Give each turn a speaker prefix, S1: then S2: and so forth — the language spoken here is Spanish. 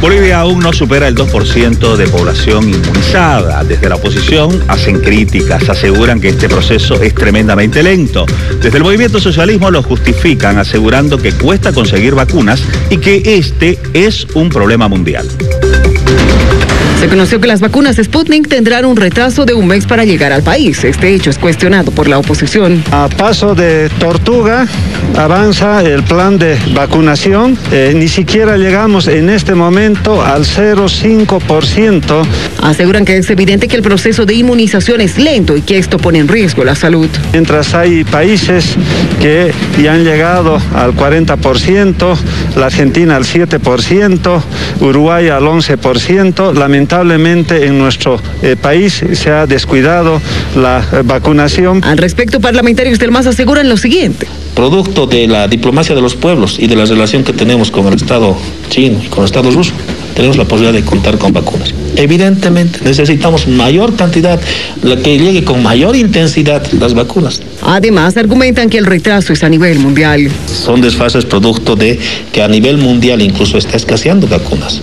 S1: Bolivia aún no supera el 2% de población inmunizada. Desde la oposición hacen críticas, aseguran que este proceso es tremendamente lento. Desde el movimiento socialismo lo justifican asegurando que cuesta conseguir vacunas y que este es un problema mundial.
S2: Se conoció que las vacunas Sputnik tendrán un retraso de un mes para llegar al país. Este hecho es cuestionado por la oposición.
S3: A paso de tortuga avanza el plan de vacunación. Eh, ni siquiera llegamos en este momento al 0,5%.
S2: Aseguran que es evidente que el proceso de inmunización es lento y que esto pone en riesgo la salud.
S3: Mientras hay países que ya han llegado al 40%, la Argentina al 7%, Uruguay al 11%, lamentablemente en nuestro eh, país se ha descuidado la eh, vacunación.
S2: Al respecto, parlamentarios del MAS aseguran lo siguiente.
S4: Producto de la diplomacia de los pueblos y de la relación que tenemos con el Estado chino y con el Estado ruso, tenemos la posibilidad de contar con vacunas. Evidentemente necesitamos mayor cantidad, la que llegue con mayor intensidad las vacunas.
S2: Además, argumentan que el retraso es a nivel mundial.
S4: Son desfases producto de que a nivel mundial incluso está escaseando vacunas.